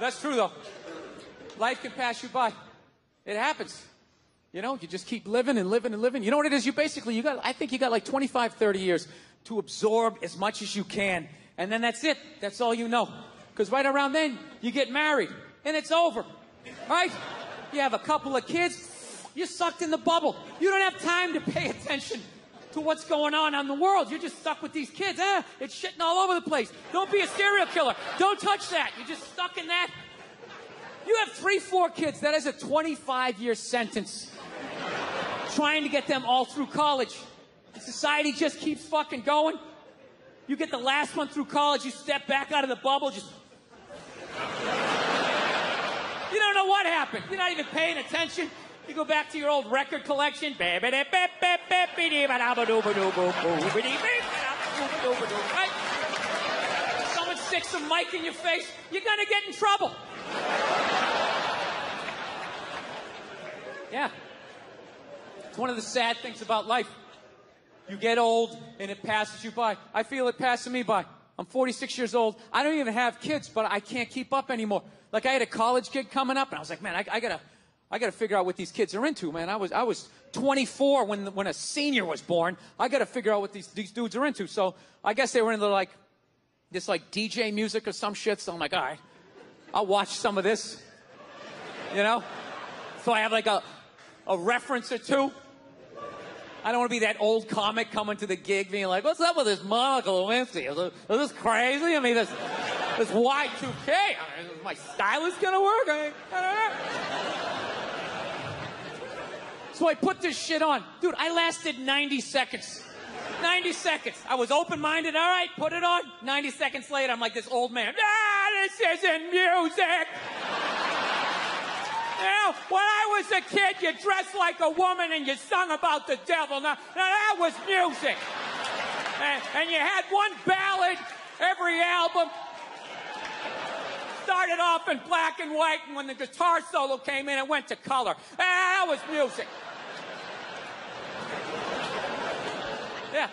That's true, though. Life can pass you by. It happens. You know, you just keep living and living and living. You know what it is? You basically, you got, I think you got like 25, 30 years to absorb as much as you can. And then that's it. That's all you know. Because right around then, you get married and it's over. Right? You have a couple of kids. You're sucked in the bubble. You don't have time to pay attention to what's going on in the world. You're just stuck with these kids. Eh, it's shitting all over the place. Don't be a serial killer. Don't touch that. You're just stuck in that. You have three, four kids. That is a 25 year sentence. Trying to get them all through college. Society just keeps fucking going. You get the last one through college, you step back out of the bubble, just. You don't know what happened. You're not even paying attention. You go back to your old record collection. Right? Someone sticks a mic in your face, you're gonna get in trouble. Yeah. It's one of the sad things about life. You get old and it passes you by. I feel it passing me by. I'm 46 years old. I don't even have kids, but I can't keep up anymore. Like I had a college kid coming up, and I was like, man, I, I gotta, I gotta figure out what these kids are into, man. I was, I was 24 when when a senior was born. I gotta figure out what these these dudes are into. So I guess they were into like this like DJ music or some shit. So I'm like, all right, I'll watch some of this. You know, so I have like a a reference or two. I don't want to be that old comic coming to the gig being like, what's up with this Monica Lewinsky? Is, it, is this crazy? I mean, this, this Y2K, I mean, is my stylist going to work? I, I so I put this shit on. Dude, I lasted 90 seconds. 90 seconds. I was open-minded. All right, put it on. 90 seconds later, I'm like this old man. Ah, this isn't music. Now, when I was a kid, you dressed like a woman and you sung about the devil. Now, now that was music. And, and you had one ballad every album. Started off in black and white, and when the guitar solo came in, it went to color. Ah, that was music. Yeah.